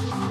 Please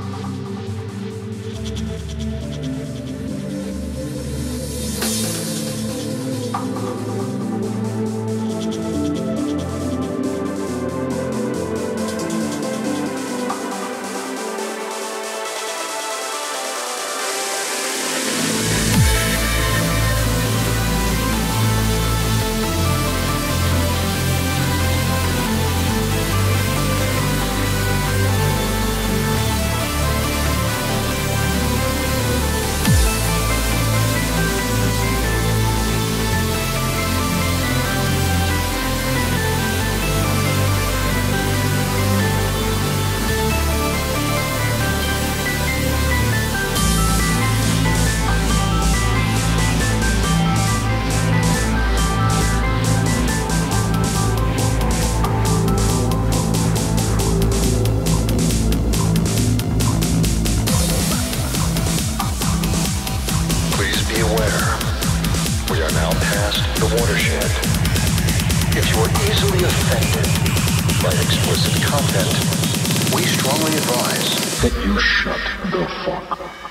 past the watershed. If you are easily offended by explicit content, we strongly advise that you shut the fuck up.